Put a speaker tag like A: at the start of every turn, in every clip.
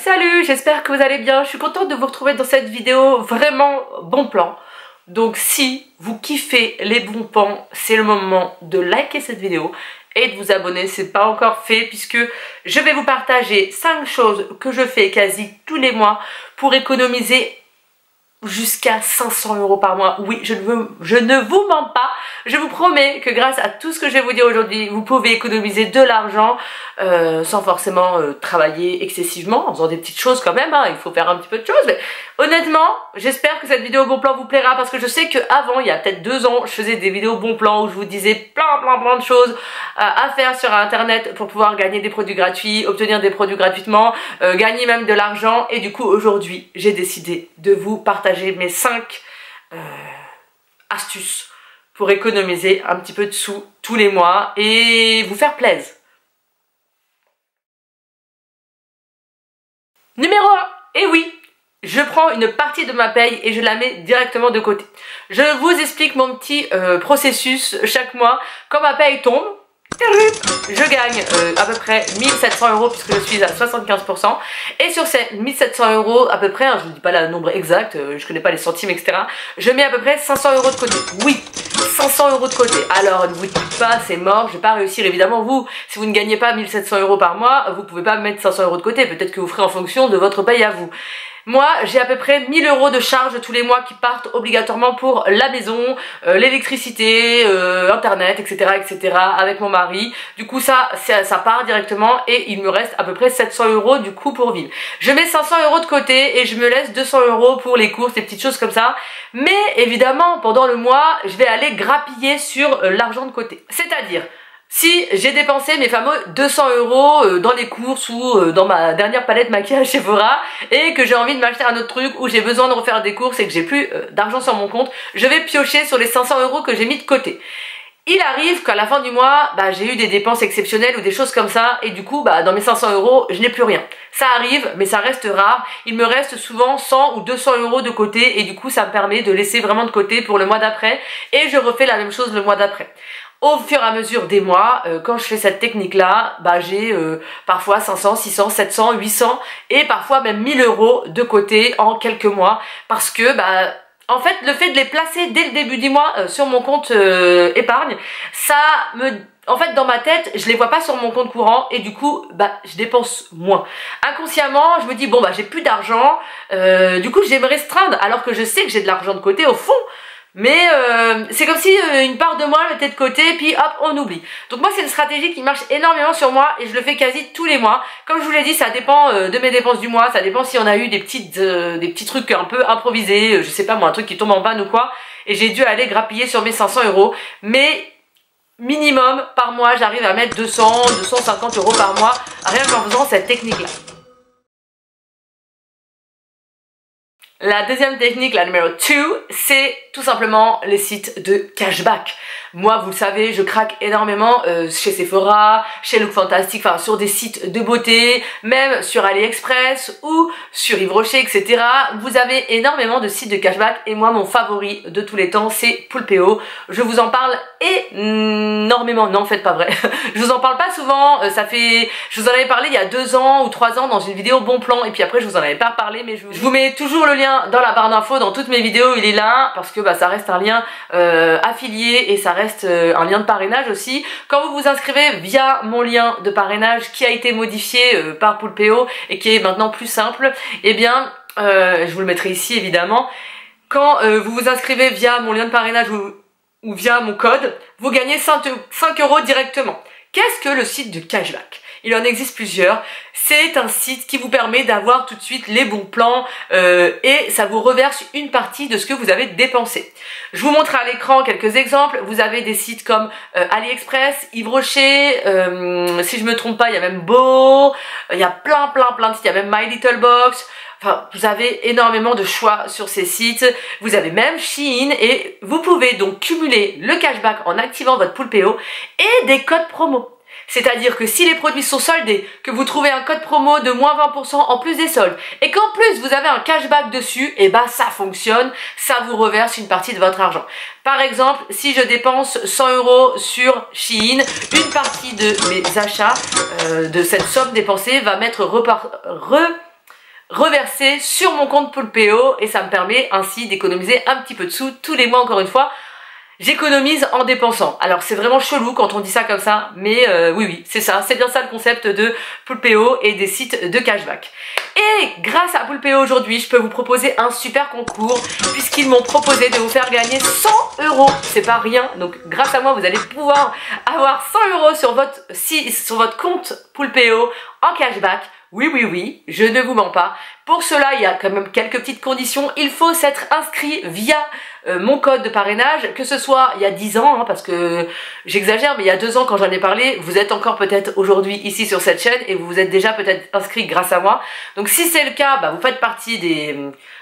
A: salut, j'espère que vous allez bien. Je suis contente de vous retrouver dans cette vidéo vraiment bon plan. Donc si vous kiffez les bons plans, c'est le moment de liker cette vidéo et de vous abonner, c'est pas encore fait puisque je vais vous partager 5 choses que je fais quasi tous les mois pour économiser jusqu'à 500 euros par mois. Oui, je ne, veux, je ne vous mens pas. Je vous promets que grâce à tout ce que je vais vous dire aujourd'hui, vous pouvez économiser de l'argent euh, sans forcément euh, travailler excessivement, en faisant des petites choses quand même. Hein. Il faut faire un petit peu de choses. Mais honnêtement, j'espère que cette vidéo bon plan vous plaira parce que je sais qu'avant, il y a peut-être deux ans, je faisais des vidéos bon plan où je vous disais plein plein plein de choses euh, à faire sur internet pour pouvoir gagner des produits gratuits, obtenir des produits gratuitement, gagner même de l'argent. Et du coup, aujourd'hui, j'ai décidé de vous partager mes 5 euh, astuces pour économiser un petit peu de sous tous les mois et vous faire plaisir. Numéro 1, et oui, je prends une partie de ma paye et je la mets directement de côté. Je vous explique mon petit euh, processus chaque mois. Quand ma paye tombe, je gagne euh, à peu près 1700 euros puisque je suis à 75% et sur ces 1700 euros à peu près, hein, je ne dis pas le nombre exact, euh, je connais pas les centimes etc, je mets à peu près 500 euros de côté, oui 500 euros de côté, alors ne vous dites pas c'est mort, je vais pas réussir évidemment vous, si vous ne gagnez pas 1700 euros par mois, vous pouvez pas mettre 500 euros de côté, peut-être que vous ferez en fonction de votre paye à vous moi, j'ai à peu près 1000 euros de charges tous les mois qui partent obligatoirement pour la maison, euh, l'électricité, euh, internet, etc., etc. avec mon mari. Du coup, ça, ça part directement et il me reste à peu près 700 euros du coup pour vivre. Je mets 500 euros de côté et je me laisse 200 euros pour les courses, des petites choses comme ça. Mais évidemment, pendant le mois, je vais aller grappiller sur euh, l'argent de côté. C'est-à-dire, si j'ai dépensé mes fameux 200 euros euh, dans les courses ou euh, dans ma dernière palette maquillage chez Vora et que j'ai envie de m'acheter un autre truc ou j'ai besoin de refaire des courses et que j'ai plus euh, d'argent sur mon compte, je vais piocher sur les 500 euros que j'ai mis de côté. Il arrive qu'à la fin du mois, bah, j'ai eu des dépenses exceptionnelles ou des choses comme ça et du coup, bah, dans mes 500 euros, je n'ai plus rien. Ça arrive, mais ça reste rare. Il me reste souvent 100 ou 200 euros de côté et du coup, ça me permet de laisser vraiment de côté pour le mois d'après et je refais la même chose le mois d'après au fur et à mesure des mois, euh, quand je fais cette technique-là, bah, j'ai euh, parfois 500, 600, 700, 800 et parfois même 1000 euros de côté en quelques mois parce que bah, en fait, le fait de les placer dès le début du mois euh, sur mon compte épargne, ça me en fait dans ma tête je les vois pas sur mon compte courant et du coup bah je dépense moins. Inconsciemment je me dis bon bah j'ai plus d'argent du coup je me restreindre alors que je sais que j'ai de l'argent de côté au fond mais euh, c'est comme si euh, une part de moi le mettait de côté puis hop on oublie. Donc moi c'est une stratégie qui marche énormément sur moi et je le fais quasi tous les mois. Comme je vous l'ai dit ça dépend euh, de mes dépenses du mois, ça dépend si on a eu des petites des petits trucs un peu improvisés, je sais pas moi un truc qui tombe en panne ou quoi. Et j'ai dû aller grappiller sur mes 500 euros. Mais minimum par mois j'arrive à mettre 200, 250 euros par mois rien qu'en faisant cette technique La deuxième technique, la numéro 2, c'est tout simplement les sites de cashback. Moi, vous le savez, je craque énormément euh, chez Sephora, chez Look Fantastic, enfin sur des sites de beauté, même sur AliExpress ou sur Yves Rocher, etc. Vous avez énormément de sites de cashback et moi, mon favori de tous les temps, c'est Poulpeo. Je vous en parle énormément. Non, en fait, pas vrai. je vous en parle pas souvent. Euh, ça fait, je vous en avais parlé il y a deux ans ou trois ans dans une vidéo bon plan et puis après, je vous en avais pas parlé, mais je vous, mets toujours le lien dans la barre d'infos, dans toutes mes vidéos, il est là parce que bah, ça reste un lien euh, affilié et ça reste reste euh, un lien de parrainage aussi. Quand vous vous inscrivez via mon lien de parrainage qui a été modifié euh, par Poulpeo et qui est maintenant plus simple, eh bien, euh, je vous le mettrai ici évidemment. Quand vous vous inscrivez via mon lien de parrainage ou, via mon code, vous gagnez 5 euros directement. Qu'est-ce que le site de cashback? Il en existe plusieurs. C'est un site qui vous permet d'avoir tout de suite les bons plans euh, et ça vous reverse une partie de ce que vous avez dépensé. Je vous montre à l'écran quelques exemples. Vous avez des sites comme euh, AliExpress, Yves Rocher, euh, si je me trompe pas, il y a même Beau, il y a plein plein plein de sites, il y a même My Little Box. Enfin, vous avez énormément de choix sur ces sites. Vous avez même Shein et vous pouvez donc cumuler le cashback en activant votre pool PO et des codes promo. C'est-à-dire que si les produits sont soldés, que vous trouvez un code promo de moins 20% en plus des soldes, et qu'en plus vous avez un cashback dessus, et eh bah ben, ça fonctionne, ça vous reverse une partie de votre argent. Par exemple, si je dépense 100 euros sur Shein, une partie de mes achats, euh, de cette somme dépensée, va mettre repart... Re reversés sur mon compte Poulpeo et ça me permet ainsi d'économiser un petit peu de sous tous les mois encore une fois J'économise en dépensant. Alors c'est vraiment chelou quand on dit ça comme ça, mais euh, oui oui, c'est ça, c'est bien ça le concept de Poulpeo et des sites de cashback. Et grâce à Poulpeo aujourd'hui, je peux vous proposer un super concours puisqu'ils m'ont proposé de vous faire gagner 100 euros. C'est pas rien, donc grâce à moi, vous allez pouvoir avoir 100 euros sur votre, sur votre compte Poulpeo en cashback oui, oui, oui, je ne vous mens pas. Pour cela, il y a quand même quelques petites conditions. Il faut s'être inscrit via euh, mon code de parrainage, que ce soit il y a 10 ans, hein, parce que j'exagère, mais il y a 2 ans quand j'en ai parlé, vous êtes encore peut-être aujourd'hui ici sur cette chaîne et vous vous êtes déjà peut-être inscrit grâce à moi. Donc si c'est le cas, bah, vous faites partie des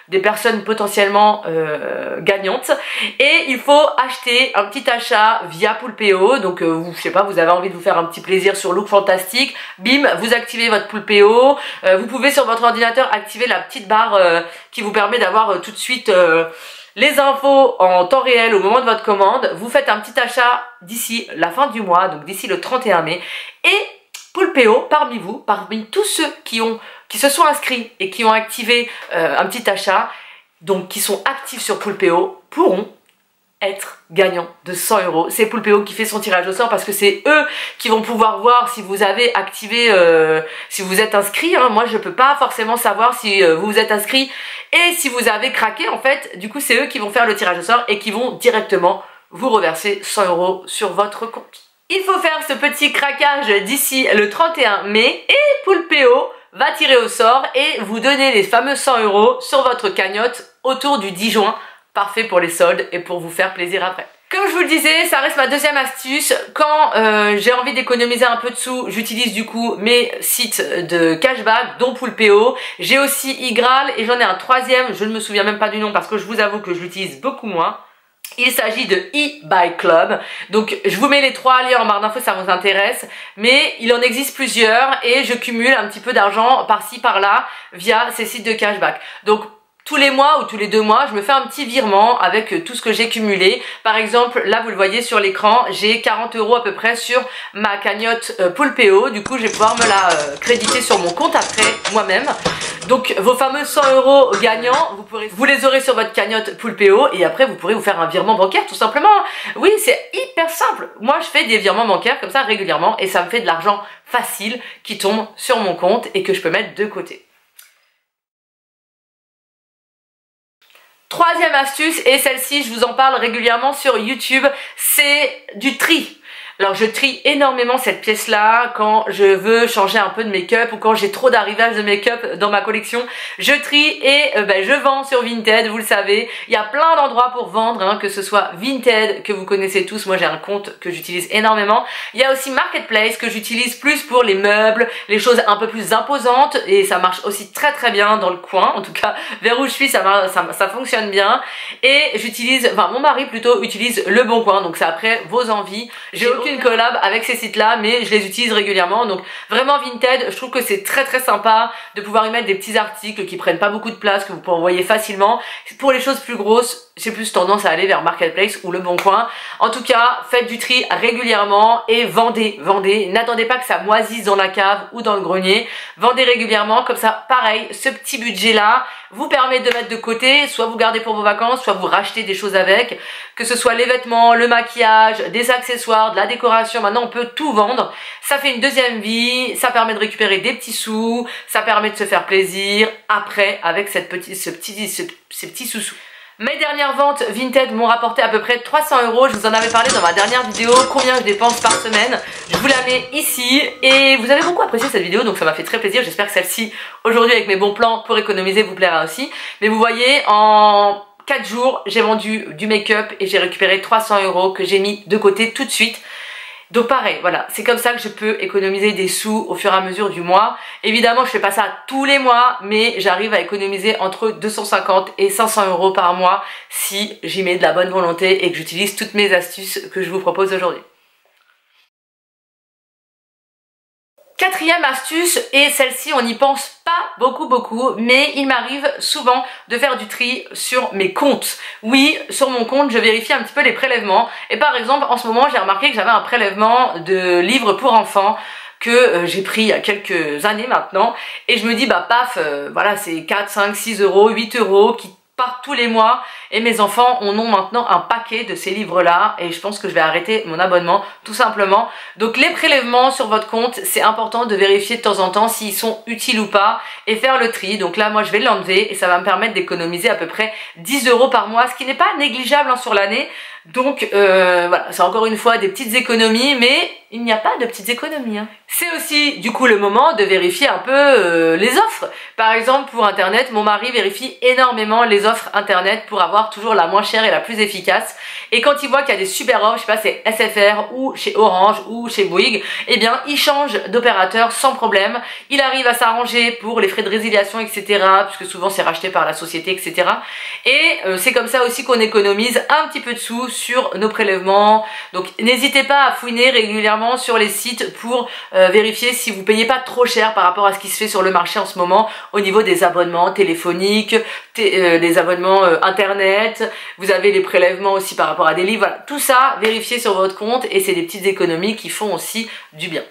A: des personnes potentiellement euh, gagnantes. Et il faut acheter un petit achat via Poulpeo donc euh, vous je sais pas vous avez envie de vous faire un petit plaisir sur Look Fantastique. Bim vous activez votre Poulpeo euh, vous pouvez sur votre ordinateur activer la petite barre euh, qui vous permet d'avoir tout de suite les infos en temps réel au moment de votre commande. Vous faites un petit achat d'ici la fin du mois donc d'ici le 31 mai. Et Poulpeo parmi vous parmi tous ceux qui ont qui se sont inscrits et qui ont activé euh, un petit achat, donc qui sont actifs sur Poulpeo, pourront être gagnants de 100 euros. C'est Poulpeo qui fait son tirage au sort parce que c'est eux qui vont pouvoir voir si vous avez activé, euh, si vous êtes inscrit. Hein. Moi, je peux pas forcément savoir si euh, vous vous êtes inscrit et si vous avez craqué. En fait, du coup, c'est eux qui vont faire le tirage au sort et qui vont directement vous reverser 100 euros sur votre compte. Il faut faire ce petit craquage d'ici le 31 mai et Poulpeo va tirer au sort et vous donner les fameux 100 euros sur votre cagnotte autour du 10 juin. Parfait pour les soldes et pour vous faire plaisir après. Comme je vous le disais, ça reste ma deuxième astuce. Quand euh, j'ai envie d'économiser un peu de sous, j'utilise du coup mes sites de cashback, dont Poulpeo. J'ai aussi iGral et j'en ai un troisième, je ne me souviens même pas du nom parce que je vous avoue que je l'utilise beaucoup moins. Il s'agit de e-buy club. Donc je vous mets les trois liens en barre d'infos, ça vous intéresse. Mais il en existe plusieurs et je cumule un petit peu d'argent par-ci par-là via ces sites de cashback. Donc tous les mois ou tous les deux mois, je me fais un petit virement avec euh, tout ce que j'ai cumulé. Par exemple, là vous le voyez sur l'écran, j'ai 40 euros à peu près sur ma cagnotte euh, Poulpeo. Du coup, je vais pouvoir me la euh, créditer sur mon compte après moi-même. Donc vos fameux 100 euros gagnants, vous, vous les aurez sur votre cagnotte Poulpeo et après vous pourrez vous faire un virement bancaire tout simplement. Oui, c'est hyper simple. Moi, je fais des virements bancaires comme ça régulièrement et ça me fait de l'argent facile qui tombe sur mon compte et que je peux mettre de côté. Troisième astuce, et celle-ci je vous en parle régulièrement sur YouTube, c'est du tri. Alors je trie énormément cette pièce là quand je veux changer un peu de make-up ou quand j'ai trop d'arrivage de make-up dans ma collection. Je trie et euh, ben, je vends sur Vinted, vous le savez. Il y a plein d'endroits pour vendre, hein, que ce soit Vinted que vous connaissez tous. Moi j'ai un compte que j'utilise énormément. Il y a aussi Marketplace que j'utilise plus pour les meubles, les choses un peu plus imposantes et ça marche aussi très très bien dans le coin. En tout cas vers où je suis ça, ça, ça fonctionne bien. Et j'utilise, enfin mon mari plutôt utilise le bon coin donc c'est après vos envies. J'ai une collab avec ces sites là mais je les utilise régulièrement. Donc vraiment Vinted je trouve que c'est très très sympa de pouvoir y mettre des petits articles qui prennent pas beaucoup de place que vous pouvez envoyer facilement. Pour les choses plus grosses j'ai plus tendance à aller vers Marketplace ou Le Bon Coin. En tout cas faites du tri régulièrement et vendez vendez. N'attendez pas que ça moisisse dans la cave ou dans le grenier. Vendez régulièrement comme ça pareil ce petit budget là vous permet de mettre de côté. Soit vous gardez pour vos vacances soit vous rachetez des choses avec. Que ce soit les vêtements le maquillage des accessoires de la décoration maintenant on peut tout vendre. Ça fait une deuxième vie, ça permet de récupérer des petits sous, ça permet de se faire plaisir après avec cette petite, ce petit, ce, ces petits sous-sous. Mes dernières ventes Vinted m'ont rapporté à peu près 300 euros. Je vous en avais parlé dans ma dernière vidéo, combien je dépense par semaine. Je vous la mets ici et vous avez beaucoup apprécié cette vidéo donc ça m'a fait très plaisir. J'espère que celle-ci aujourd'hui avec mes bons plans pour économiser vous plaira aussi. Mais vous voyez en 4 jours j'ai vendu du make-up et j'ai récupéré 300 euros que j'ai mis de côté tout de suite. Donc pareil, voilà, c'est comme ça que je peux économiser des sous au fur et à mesure du mois. Évidemment, je fais pas ça tous les mois, mais j'arrive à économiser entre 250 et 500 euros par mois si j'y mets de la bonne volonté et que j'utilise toutes mes astuces que je vous propose aujourd'hui. Quatrième astuce, et celle-ci on n'y pense pas beaucoup beaucoup, mais il m'arrive souvent de faire du tri sur mes comptes. Oui, sur mon compte, je vérifie un petit peu les prélèvements. Et par exemple, en ce moment, j'ai remarqué que j'avais un prélèvement de livres pour enfants que euh, j'ai pris il y a quelques années maintenant et je me dis bah paf euh, voilà c'est 4, 5, 6 euros, 8 euros qui partent tous les mois. Et mes enfants en ont maintenant un paquet de ces livres là et je pense que je vais arrêter mon abonnement tout simplement. Donc les prélèvements sur votre compte c'est important de vérifier de temps en temps s'ils sont utiles ou pas et faire le tri. Donc là moi je vais l'enlever et ça va me permettre d'économiser à peu près 10 euros par mois ce qui n'est pas négligeable hein, sur l'année donc euh, voilà, c'est encore une fois des petites économies, mais il n'y a pas de petites économies. Hein. C'est aussi du coup le moment de vérifier un peu euh, les offres. Par exemple pour internet, mon mari vérifie énormément les offres internet pour avoir toujours la moins chère et la plus efficace. Et quand il voit qu'il y a des super offres, je sais pas, c'est SFR ou chez Orange ou chez Bouygues, eh bien il change d'opérateur sans problème. Il arrive à s'arranger pour les frais de résiliation, etc. Puisque souvent c'est racheté par la société, etc. Et euh, c'est comme ça aussi qu'on économise un petit peu de sous sur nos prélèvements. Donc n'hésitez pas à fouiner régulièrement sur les sites pour euh, vérifier si vous payez pas trop cher par rapport à ce qui se fait sur le marché en ce moment au niveau des abonnements téléphoniques, euh, des abonnements euh, internet, vous avez les prélèvements aussi par rapport à des livres, tout ça vérifiez sur votre compte et c'est des petites économies qui font aussi du bien.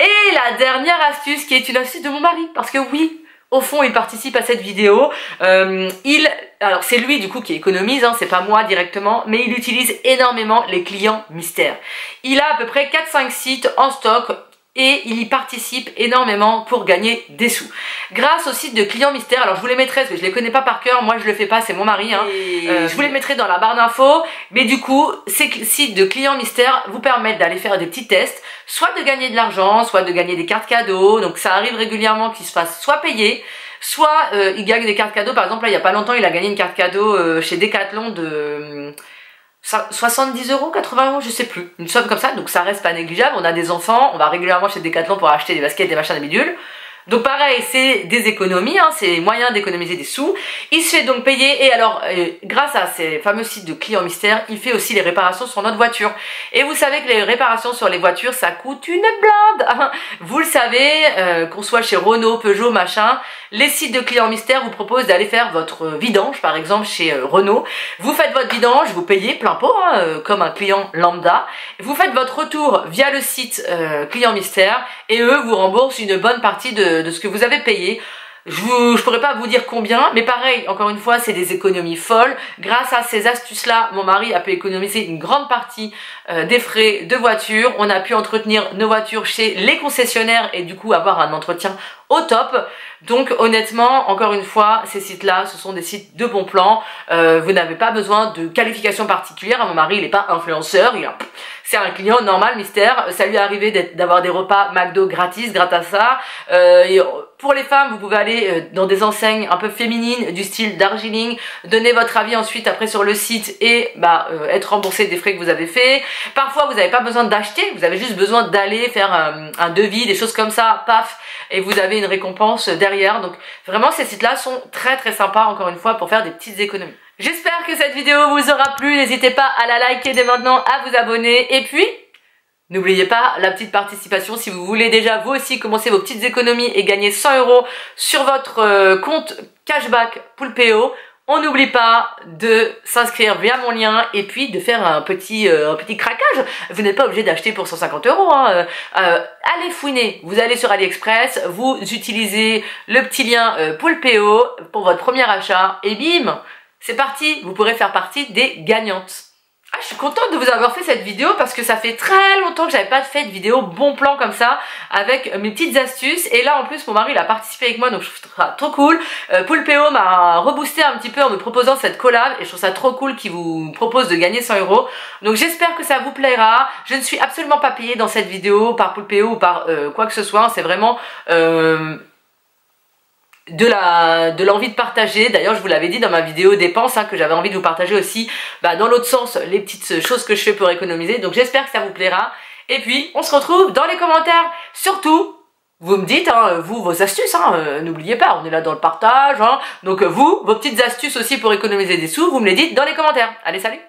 A: Et la dernière astuce qui est une astuce de mon mari, parce que oui, au fond, il participe à cette vidéo. Euh, il, alors c'est lui du coup qui économise, hein, c'est pas moi directement, mais il utilise énormément les clients mystères. Il a à peu près 4-5 sites en stock et il y participe énormément pour gagner des sous. Grâce au site de clients mystères, alors je vous les mettrai parce que je les connais pas par cœur, moi je le fais pas, c'est mon mari, hein. Euh, je vous les mettrai dans la barre d'infos, mais du coup ces sites de clients mystères vous permettent d'aller faire des petits tests, soit de gagner de l'argent, soit de gagner des cartes cadeaux, donc ça arrive régulièrement qu'ils se fassent soit payer, soit euh, ils gagnent des cartes cadeaux, par exemple là il y a pas longtemps il a gagné une carte cadeau euh, chez Decathlon de 70 euros, 80 euros, je sais plus. Une somme comme ça, donc ça reste pas négligeable. On a des enfants, on va régulièrement chez Decathlon pour acheter des baskets, des machins, des bidules. Donc pareil, c'est des économies, hein, c'est moyen d'économiser des sous. Il se fait donc payer et alors euh, grâce à ces fameux sites de clients mystères, il fait aussi les réparations sur notre voiture. Et vous savez que les réparations sur les voitures, ça coûte une blinde. Vous le savez, euh, qu'on soit chez Renault, Peugeot, machin, les sites de clients mystères vous proposent d'aller faire votre vidange, par exemple chez euh, Renault. Vous faites votre vidange, vous payez plein pot, hein, comme un client lambda. Vous faites votre retour via le site client mystère et eux vous remboursent une bonne partie de de, ce que vous avez payé. Je ne pourrais pas vous dire combien, mais pareil, encore une fois, c'est des économies folles. Grâce à ces astuces-là, mon mari a pu économiser une grande partie euh, des frais de voiture. On a pu entretenir nos voitures chez les concessionnaires et du coup avoir un entretien au top. Donc honnêtement, encore une fois, ces sites-là, ce sont des sites de bon plan. Euh, vous n'avez pas besoin de qualification particulière. Mon mari, il n'est pas influenceur, il c'est un client normal, mystère. Ça lui est arrivé d'avoir des repas McDo gratis grâce à ça. Euh, pour les femmes, vous pouvez aller euh, dans des enseignes un peu féminines du style Darjeeling, donner votre avis ensuite après sur le site et bah, euh, être remboursé des frais que vous avez fait. Parfois, vous n'avez pas besoin d'acheter, vous avez juste besoin d'aller faire un, un devis, des choses comme ça, paf, et vous avez une récompense derrière. Donc vraiment, ces sites-là sont très très sympas, encore une fois, pour faire des petites économies. J'espère que cette vidéo vous aura plu. N'hésitez pas à la liker dès maintenant, à vous abonner. Et puis, N'oubliez pas la petite participation si vous voulez déjà vous aussi commencer vos petites économies et gagner 100 euros sur votre euh, compte cashback Poulpeo. On n'oublie pas de s'inscrire via mon lien et puis de faire un petit, euh, un petit craquage. Vous n'êtes pas obligé d'acheter pour 150 euros. Hein. Euh, allez fouiner, vous allez sur AliExpress, vous utilisez le petit lien Poulpeo pour votre premier achat et bim c'est parti, vous pourrez faire partie des gagnantes. Ah, je suis contente de vous avoir fait cette vidéo parce que ça fait très longtemps que j'avais pas fait de vidéo bon plan comme ça avec mes petites astuces et là en plus mon mari il a participé avec moi donc je trouve ça trop cool. Euh, Poulpeo m'a reboosté un petit peu en me proposant cette collab et je trouve ça trop cool qu'il vous propose de gagner 100 euros. Donc j'espère que ça vous plaira. Je ne suis absolument pas payée dans cette vidéo par Poulpeo ou par euh, quoi que ce soit. C'est vraiment... Euh, de la de l'envie de partager. D'ailleurs je vous l'avais dit dans ma vidéo dépenses hein, que j'avais envie de vous partager aussi bah, dans l'autre sens les petites choses que je fais pour économiser. Donc j'espère que ça vous plaira. Et puis on se retrouve dans les commentaires. Surtout vous me dites, hein, vous, vos astuces, hein, euh, n'oubliez pas, on est là dans le partage, hein. donc vous, vos petites astuces aussi pour économiser des sous, vous me les dites dans les commentaires. Allez, salut